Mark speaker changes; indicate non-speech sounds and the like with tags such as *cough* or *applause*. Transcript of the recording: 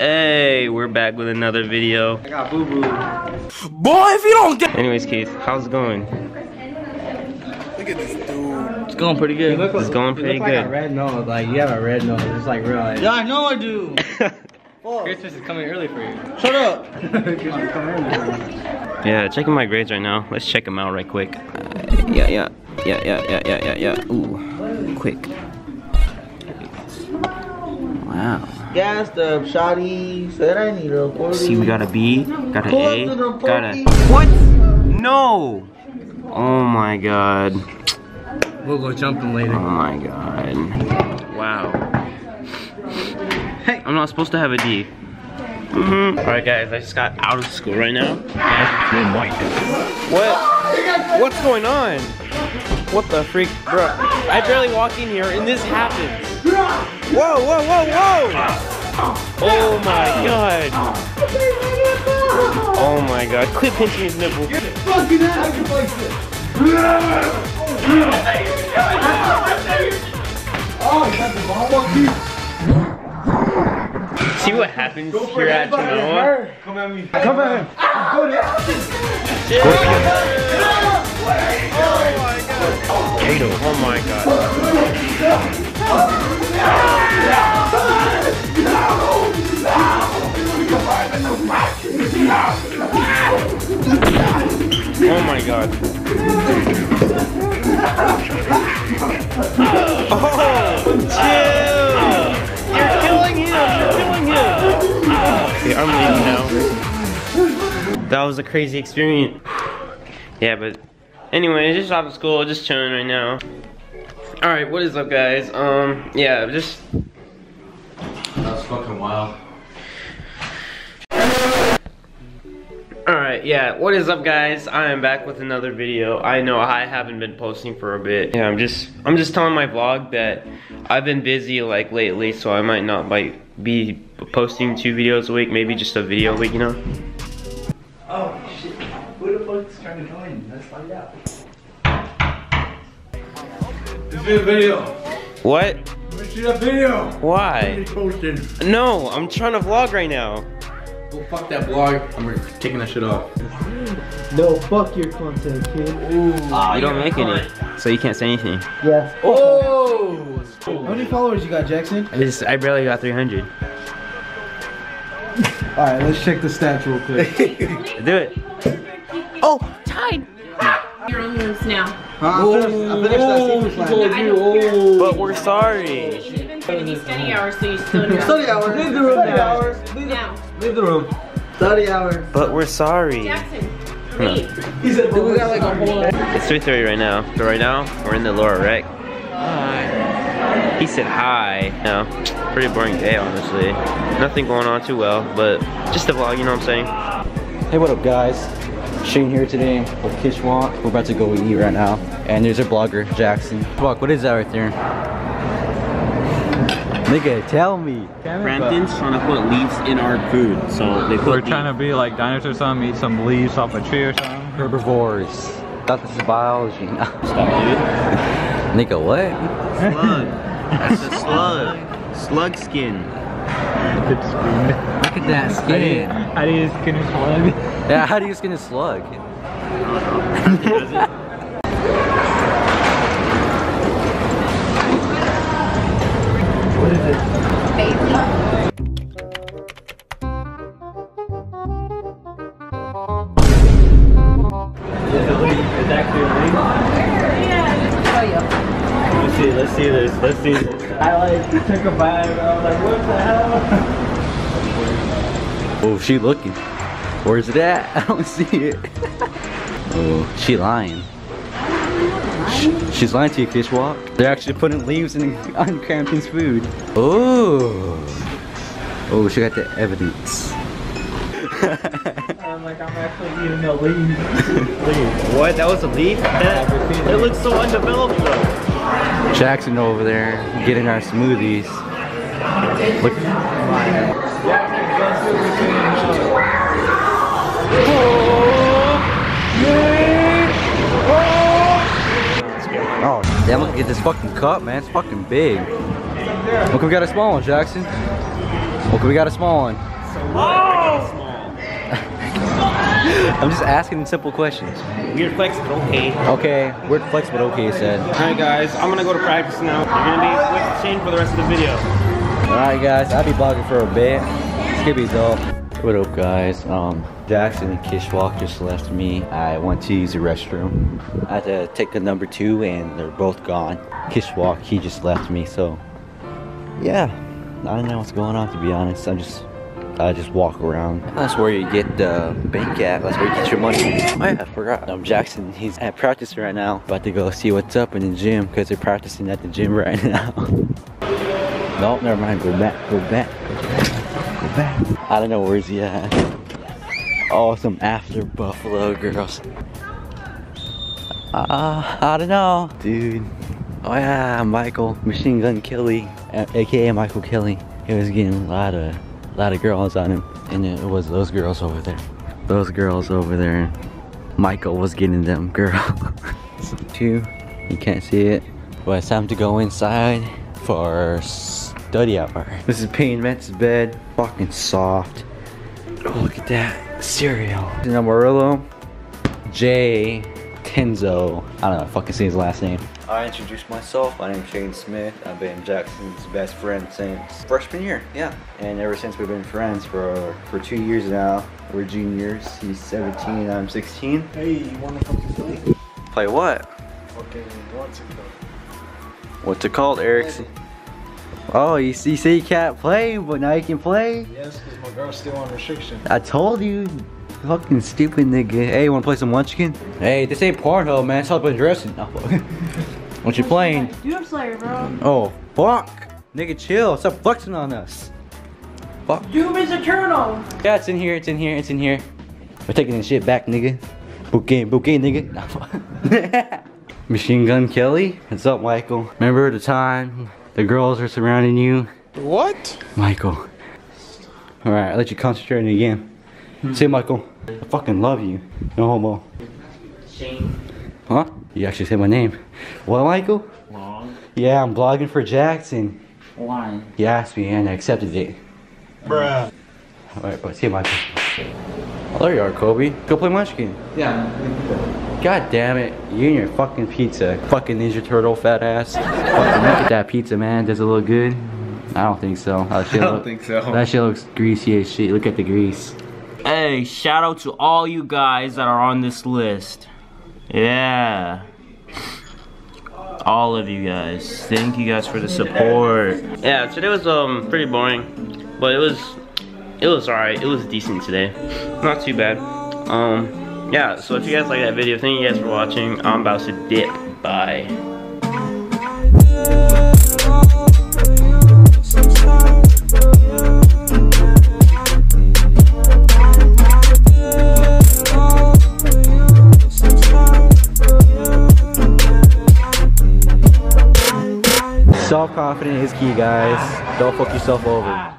Speaker 1: Hey, we're back with another video.
Speaker 2: I got boo boo.
Speaker 3: Boy, if you don't get
Speaker 1: Anyways, Keith, how's it going?
Speaker 2: Look at this dude.
Speaker 3: It's going pretty good.
Speaker 1: It's going pretty
Speaker 2: you look Like
Speaker 1: good.
Speaker 2: a red nose. Like you have a red nose. It's like real. Like,
Speaker 3: Yeah, I know I do. *laughs*
Speaker 2: Christmas is coming early for you.
Speaker 3: Shut up.
Speaker 2: Christmas is coming early.
Speaker 1: Yeah, checking my grades right now. Let's check them out right quick. yeah, yeah, yeah, yeah, yeah, yeah, yeah, yeah. Ooh, quick. Wow.
Speaker 3: Gassed up, shoddy. Said I need a 40.
Speaker 1: See, we got a B, got an A,
Speaker 3: Close
Speaker 1: got a. What? No! Oh my god.
Speaker 2: We'll go jumping later.
Speaker 1: Oh my god. Wow. Hey, I'm not supposed to have a D. Mm-hmm. Alright guys, I just got out of school right now. What? What's going on? What the freak? Bro, I barely walk in here and this happens. Whoa, whoa, whoa, whoa! Oh my god. Oh my god. Quit pinching his nipple. Get fucking that! Oh, See what happens here at Genoa?
Speaker 2: Come at me. Come at him. Go there.
Speaker 1: Oh my god. My god. *laughs* Oh, chill! You're killing him! You're killing him! Okay, I'm leaving now. That was a crazy experience. Yeah, but anyway, just out of school, just chilling right now. Alright, what is up guys? Um, yeah, just Alright, yeah, what is up guys? I am back with another video. I know I haven't been posting for a bit. Yeah, I'm just I'm just telling my vlog that I've been busy like lately, so I might not like be posting two videos a week, maybe just a video a week, you know?
Speaker 2: Oh shit. Who the fuck's trying to join? Let's find out. Let's do a video.
Speaker 1: What?
Speaker 2: Let's do a video.
Speaker 1: Why? No, I'm trying to vlog right now.
Speaker 2: Well, fuck that blog. I'm taking that shit off.
Speaker 3: No, fuck your content, kid.
Speaker 1: Ah, you don't make any, so you can't say anything.
Speaker 3: Yeah.
Speaker 2: Oh! How many followers you got, Jaxon?
Speaker 1: I just I barely got 300.
Speaker 2: Alright, let's check the stats real quick. *laughs*
Speaker 1: Do it. Oh, tied.
Speaker 4: Your own moves now.
Speaker 2: I finished, I finished that secret plan.
Speaker 1: But we're sorry.
Speaker 4: You've been doing these study hours, so you still *laughs* know.
Speaker 2: Study hours. Leave the room now.
Speaker 4: Now,
Speaker 2: Leave the room. Study hours.
Speaker 1: But we're sorry.
Speaker 4: Jaxon,
Speaker 1: No.
Speaker 4: leave.
Speaker 2: He said, we got like a whole.
Speaker 1: It's 3.30 right now. So right now, we're in the lower rec. He said hi. No, pretty boring day, honestly. Nothing going on too well, but just a vlog, you know what I'm saying?
Speaker 5: Hey, what up, guys? Shane here today with Kishwalk. We're about to go eat right now. And there's our blogger, Jaxon. Walk, what is that right there? Nigga, tell me.
Speaker 1: Brampton's trying to put leaves in our food, so they put
Speaker 6: We're trying to be like dinosaurs or something, eat some leaves off a tree or something.
Speaker 5: Herbivores. Thought this is biology. *laughs* Nigga, what?
Speaker 1: slug. That's a *laughs* slug. Slug skin.
Speaker 5: Look at that skin.
Speaker 6: How do you skin a slug?
Speaker 5: Yeah, how do you skin a slug?
Speaker 1: See, let's see this, let's see this.
Speaker 3: I like took a bite I was like, what the hell? *laughs*
Speaker 5: Oh, she looking. Where's it at? *laughs* I don't see it. *laughs* oh, she lying. Sh- She's lying to you, Kishwalk. They're actually putting leaves in on Crampton's food. Oh. Oh, she got the evidence.
Speaker 3: I'm like, I'm actually eating the leaves.
Speaker 1: What? That was a leaf? That, it looks so undeveloped though.
Speaker 5: Jaxon over there getting our smoothies. Look. Oh, damn, look at this fucking cup, man. It's fucking big. Look, we got a small one, Jaxon. Look, we got a small one.
Speaker 1: Oh, So what? I got small.
Speaker 5: I'm just asking simple questions.
Speaker 1: Weird flex, but okay.
Speaker 5: Okay, we're flex, but okay, said.
Speaker 1: Alright guys, I'm gonna go to practice now. You're gonna be with the Shane for the rest of the video.
Speaker 5: Alright guys, I'll be blogging for a bit. It's gonna be dope. What up guys? Um, Jaxon and Kishwalk just left me. I went to use the restroom. I had to take the number two and they're both gone. Kishwalk, he just left me, so yeah. I don't know what's going on to be honest. I'm just I just walk around. That's where you get the bank at. That's where you get your money. Oh yeah, I forgot. Um, Jaxon, he's at practice right now. About to go see what's up in the gym because they're practicing at the gym *laughs* right now. no, never mind. Go back. Go back. Go back. I don't know where's he at. Oh, after Buffalo girls. Uh, I don't know, dude. Oh yeah, Michael Machine Gun Kelly, aka Michael Kelly. He was getting a lot of, lot of girls on him, and it was those girls over there. Those girls over there. Michael was getting them girl. *laughs* Two, you can't see it, but it's time to go inside for study hour. This is Payne Vent's bed, fucking soft. Oh, look at that cereal. And Amarillo, Jay Tenzo. I don't know, fucking see his last name. I introduced myself. My name's Shane Smith. I've been Jaxon's best friend since freshman year. Yeah, and ever since we've been friends for for two years now. We're juniors. He's 17. I'm 16.
Speaker 3: Hey, you wanna fucking play?
Speaker 5: Play what?
Speaker 3: Fucking what's it called?
Speaker 5: What's it called, Eric? Oh, you see, you say you can't play, but now you can play.
Speaker 3: Yes, because my girl's still on restriction.
Speaker 5: I told you, fucking stupid nigga. Hey, you wanna play some Munchkin? Hey, this ain't Pornhub, man. Stop undressing. No. *laughs* what you playing?
Speaker 4: Demon Slayer, bro.
Speaker 5: Oh, fuck. Nigga, chill. Stop flexing on us. Fuck.
Speaker 4: Doom is eternal.
Speaker 5: Yeah, it's in here. It's in here. It's in here. We're taking this shit back, nigga. Bouquet, bouquet, nigga. No. *laughs* Machine Gun Kelly. What's up, Michael? Remember the time the girls were surrounding you?
Speaker 3: What?
Speaker 5: Michael. Alright, I'll let you concentrate on the game. Hmm. Say, Michael. I fucking love you. No homo.
Speaker 1: Shane.
Speaker 5: Huh? You actually said my name. What, Michael?
Speaker 1: Long.
Speaker 5: Yeah, I'm blogging for Jaxon.
Speaker 1: Why?
Speaker 5: He asked me and I accepted it.
Speaker 3: Bruh.
Speaker 5: Alright, but see you, Michael. Oh, there you are, Kobe. Go play Munchkin.
Speaker 3: Yeah.
Speaker 5: God damn it. You and your fucking pizza. Fucking Ninja Turtle fat ass. fucking look at that pizza, man. Does it look good? I don't think so. That shit *laughs*
Speaker 2: I don't
Speaker 5: look-
Speaker 2: think so.
Speaker 5: That shit looks greasy as shit. Look at the grease.
Speaker 1: Hey, shout out to all you guys that are on this list. Yeah. All of you guys. Thank you guys for the support. Yeah, today was um pretty boring, but it was it was alright. It was decent today. Not too bad. Um yeah, so if you guys like that video, thank you guys for watching. I'm about to dip. Bye.
Speaker 5: Self-confidence is key, guys. Don't fuck yourself over.